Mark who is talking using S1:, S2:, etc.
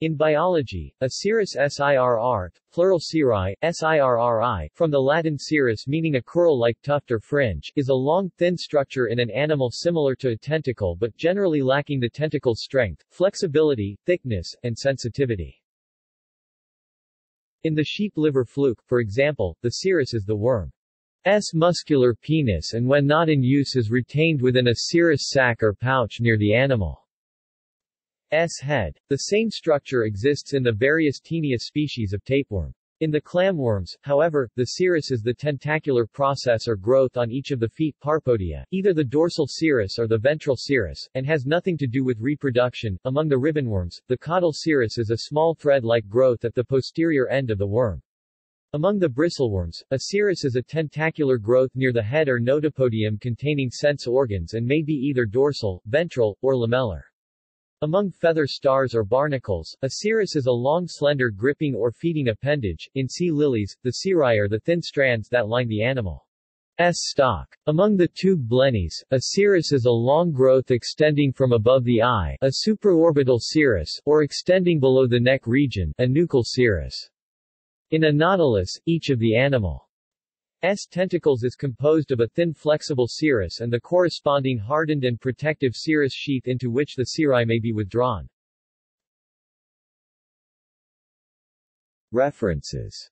S1: In biology, a cirrus SIRR, plural cirri, SIRRI, from the Latin cirrus meaning a curl-like tuft or fringe, is a long, thin structure in an animal similar to a tentacle but generally lacking the tentacle's strength, flexibility, thickness, and sensitivity. In the sheep liver fluke, for example, the cirrus is the worm's muscular penis and when not in use is retained within a cirrus sac or pouch near the animal. S head. The same structure exists in the various Taenia species of tapeworm. In the clamworms, however, the cirrus is the tentacular process or growth on each of the feet parapodia, either the dorsal cirrus or the ventral cirrus, and has nothing to do with reproduction. Among the ribbonworms, the caudal cirrus is a small thread-like growth at the posterior end of the worm. Among the bristleworms, a cirrus is a tentacular growth near the head or notopodium containing sense organs and may be either dorsal, ventral, or lamellar. Among feather stars or barnacles, a cirrus is a long slender gripping or feeding appendage. In sea lilies, the cirri are the thin strands that line the animal. S stock. Among the tube blennies, a cirrus is a long growth extending from above the eye, a supraorbital cirrus, or extending below the neck region, a nuchal cirrus. In a nautilus, each of the animal S tentacles is composed of a thin flexible cirrus and the corresponding hardened and protective cirrus sheath into which the cirri may be withdrawn.
S2: References